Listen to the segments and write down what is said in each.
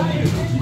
Bye.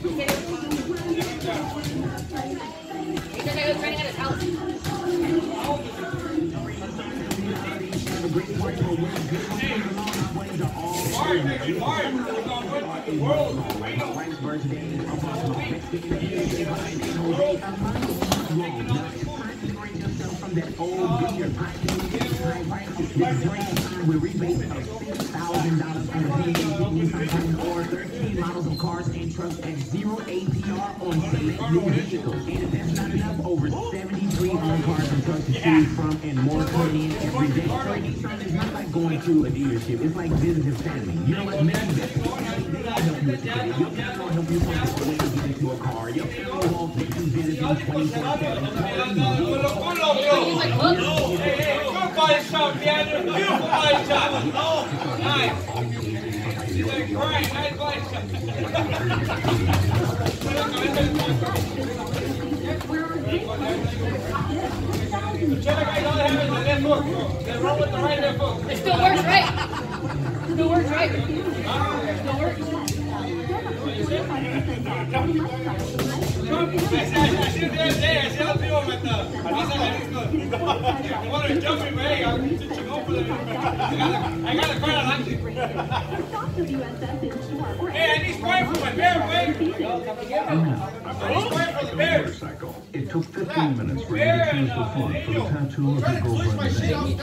He said I was training at his house. With rebates of $6,000 on the PhD, or 13 models of cars and trucks at zero APR on select new vehicles. And if that's not enough, over 7,300 cars and trucks to choose from and more coming in every day. So it's not like going to a dealership. It's like visiting family. You know what? Maybe that's They'll help you with credit. Your will help you find a way to get a car. Your family won't take you visiting 24-7. He's like, look. Good body shot, Deandra. Beautiful body shot. Oh, nice. She's great, nice body shot. Whichever guy don't have it on that foot, then roll with the right. It still works, right? Still works, right? Still works. I said, I see the other day, I said, I'll be over at the, I said, I need to go. I just go for the, I got a, I got a card, I like it. Hey, I need spray for my bear. I need spray for the. It took 15 minutes for you to choose the font for the tattoo of your girlfriend's name.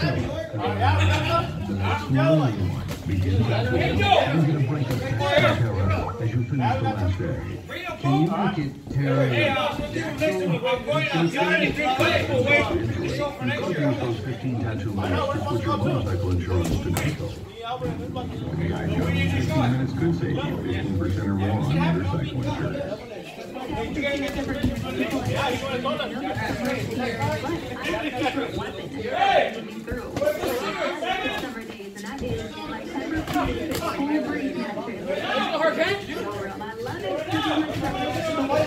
The next one begins the a break of Terra as you finish the last day. Can you make it Hey, Terra? uh, I'm going out, got it, good place, we'll wait for the show for You next could year. use those 15 tattoo marks to put your motorcycle insurance to nickel. The idea of 15 minutes could save you. 15% or more on motorcycle insurance. Still hurt, Ken? Hey, no, I didn't move. Why you take a stick to me? Taking out. Taking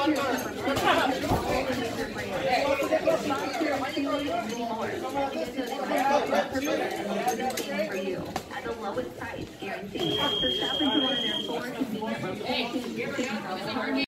At the lowest price guaranteed. So shop into one of their four convenient locations.